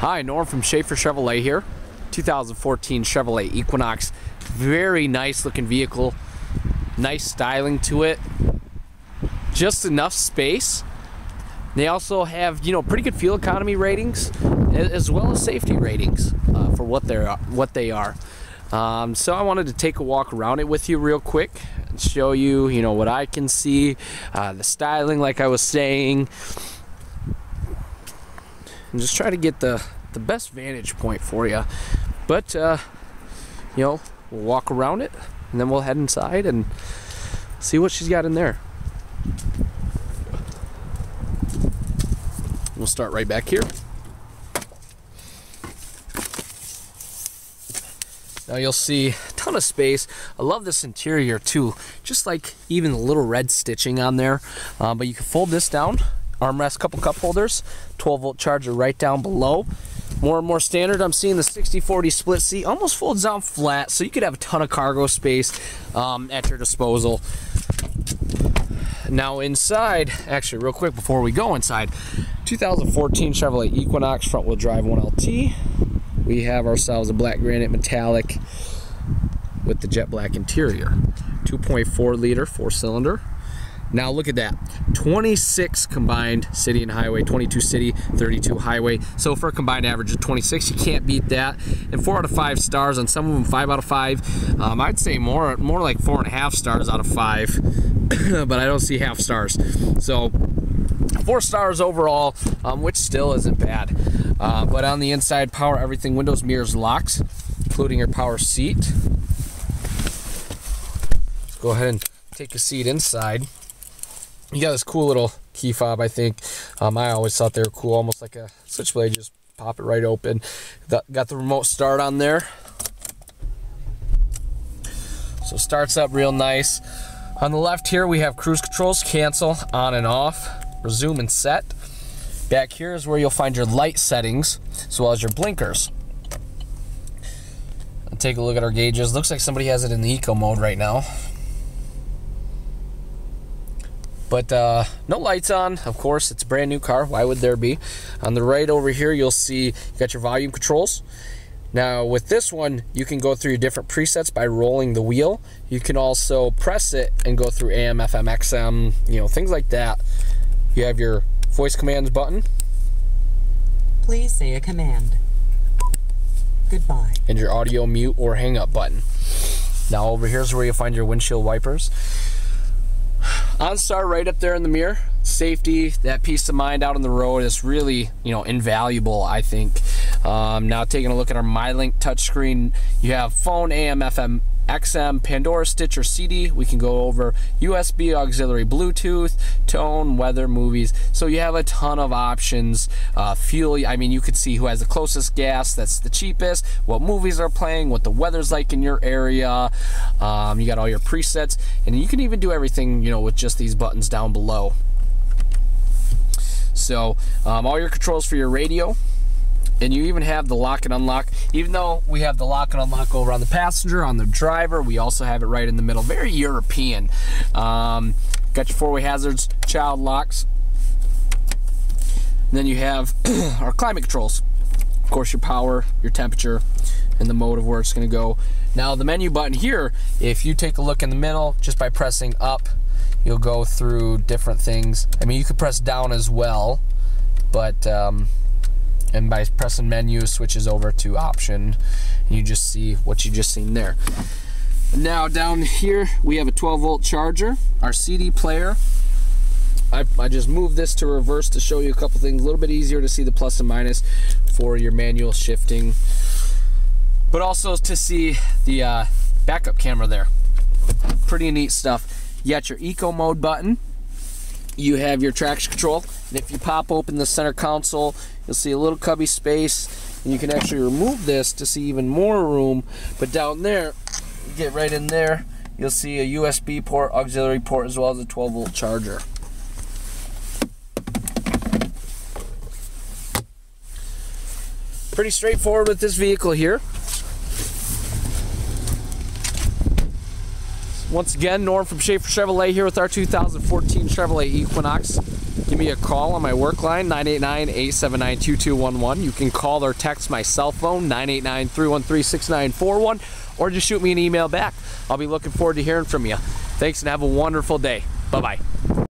Hi, Norm from Schafer Chevrolet here. 2014 Chevrolet Equinox. Very nice looking vehicle. Nice styling to it. Just enough space. They also have, you know, pretty good fuel economy ratings as well as safety ratings uh, for what they're what they are. Um, so I wanted to take a walk around it with you real quick and show you, you know, what I can see, uh, the styling, like I was saying, and just try to get the the best vantage point for you. But uh, you know, we'll walk around it, and then we'll head inside and see what she's got in there. We'll start right back here. Now you'll see a ton of space. I love this interior too, just like even the little red stitching on there. Uh, but you can fold this down, armrest, couple cup holders, 12 volt charger right down below. More and more standard, I'm seeing the 60-40 split seat almost folds down flat, so you could have a ton of cargo space um, at your disposal. Now inside, actually real quick before we go inside, 2014 Chevrolet Equinox front wheel drive 1LT we have ourselves a black granite metallic with the jet black interior. 2.4 liter, four cylinder. Now look at that, 26 combined city and highway, 22 city, 32 highway. So for a combined average of 26, you can't beat that. And four out of five stars on some of them, five out of five. Um, I'd say more, more like four and a half stars out of five, but I don't see half stars. So four stars overall, um, which still isn't bad. Uh, but on the inside, power everything, windows, mirrors, locks, including your power seat. Let's go ahead and take a seat inside. You got this cool little key fob, I think. Um, I always thought they were cool, almost like a switchblade. Just pop it right open. Got the remote start on there. So starts up real nice. On the left here, we have cruise controls, cancel, on and off, resume and set. Back here is where you'll find your light settings, as well as your blinkers. Take a look at our gauges. Looks like somebody has it in the eco mode right now. But uh, no lights on, of course. It's a brand new car. Why would there be? On the right over here, you'll see you got your volume controls. Now with this one, you can go through your different presets by rolling the wheel. You can also press it and go through AM, FM, XM, you know, things like that. You have your voice commands button. Please say a command. Goodbye. And your audio mute or hang up button. Now over here is where you'll find your windshield wipers. OnStar right up there in the mirror. Safety, that peace of mind out on the road is really, you know, invaluable, I think. Um, now taking a look at our MyLink touchscreen, you have phone, AM, FM, XM, Pandora, Stitcher, CD. We can go over USB, auxiliary, Bluetooth, tone, weather, movies. So you have a ton of options. Uh, fuel, I mean, you could see who has the closest gas, that's the cheapest, what movies are playing, what the weather's like in your area. Um, you got all your presets, and you can even do everything, you know, with just these buttons down below. So um, all your controls for your radio, and you even have the lock and unlock. Even though we have the lock and unlock over on the passenger on the driver we also have it right in the middle. Very European. Um, got your four-way hazards child locks. And then you have our climate controls. Of course your power your temperature and the mode of where it's going to go. Now the menu button here if you take a look in the middle just by pressing up you'll go through different things. I mean you could press down as well but um, and by pressing menu switches over to option. You just see what you just seen there. Now down here we have a 12 volt charger our CD player. I, I just moved this to reverse to show you a couple things. A little bit easier to see the plus and minus for your manual shifting but also to see the uh, backup camera there. Pretty neat stuff. You got your eco mode button you have your traction control and if you pop open the center console you'll see a little cubby space and you can actually remove this to see even more room. But down there get right in there you'll see a USB port auxiliary port as well as a 12 volt charger. Pretty straightforward with this vehicle here once again, Norm from Schafer Chevrolet here with our 2014 Chevrolet Equinox. Give me a call on my work line, 989-879-2211. You can call or text my cell phone, 989-313-6941, or just shoot me an email back. I'll be looking forward to hearing from you. Thanks and have a wonderful day. Bye-bye.